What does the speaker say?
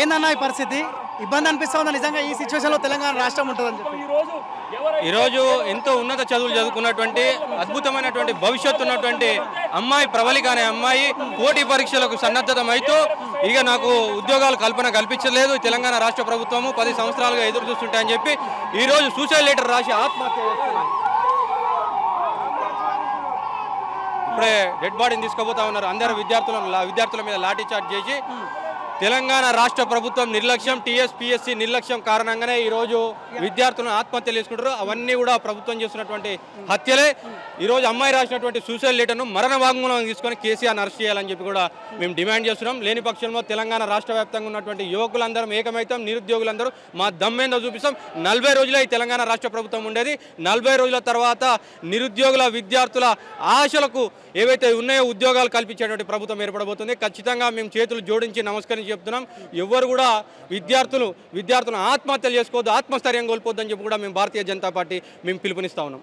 ఏందన్నా ఈ పరిస్థితి? ఇబ్బంది అనిపిస్తుందా నిజంగా ఈ సిచ్యువేషన్లో తెలంగాణ రాష్ట్రం ఉంటుందని చెప్పి. ఈరోజు ఎంతో ఉన్నత చదువులు చదువుకున్నటువంటి అద్భుతమైనటువంటి భవిష్యత్తు ఉన్నటువంటి అమ్మాయి ప్రబలిక అనే అమ్మాయి పోటీ పరీక్షలకు సన్నద్ధమైతూ ఇక నాకు ఉద్యోగాలు కల్పన కల్పించలేదు. తెలంగాణ రాష్ట్ర ప్రభుత్వము పది సంవత్సరాలుగా ఎదురు చూస్తుంటాయని చెప్పి ఈరోజు సూసైడ్ లెటర్ రాసి ఆత్మహత్య ఇప్పుడే డెడ్ బాడీని తీసుకుపోతా ఉన్నారు. అందరు విద్యార్థులను విద్యార్థుల మీద లాఠీ చార్జ్ చేసి తెలంగాణ రాష్ట్ర ప్రభుత్వం నిర్లక్ష్యం టీఎస్పీఎస్సీ నిర్లక్ష్యం కారణంగానే ఈరోజు విద్యార్థులను ఆత్మహత్యలు చేసుకుంటారు. అవన్నీ కూడా ప్రభుత్వం చేస్తున్నటువంటి హత్యలే. ఈరోజు అమ్మాయి రాసినటువంటి సూసైడ్ లెటర్ను మరణ వాంగ్మూలం తీసుకొని కేసీఆర్ అరెస్ట్ చేయాలని చెప్పి కూడా మేము డిమాండ్ చేస్తున్నాం. లేని పక్షంలో తెలంగాణ రాష్ట్ర వ్యాప్తంగా ఉన్నటువంటి యువకులందరం ఏకమైతాం నిరుద్యోగులందరూ మా దమ్మేందో చూపిస్తాం. నలభై రోజులే ఈ తెలంగాణ రాష్ట్ర ప్రభుత్వం ఉండేది. నలభై రోజుల తర్వాత నిరుద్యోగుల విద్యార్థుల ఆశలకు ఏవైతే ఉన్నాయో ఉద్యోగాలు కల్పించేటువంటి ప్రభుత్వం ఏర్పడబోతుంది. ఖచ్చితంగా మేము చేతులు జోడించి నమస్కరించి చెప్తున్నాం. ఎవరు కూడా విద్యార్థులు విద్యార్థులను ఆత్మహత్యలు చేసుకోవద్దు ఆత్మస్థైర్యం కోల్పోద్దని చెప్పి కూడా మేము భారతీయ జనతా పార్టీ మేము పిలుపునిస్తా ఉన్నాం.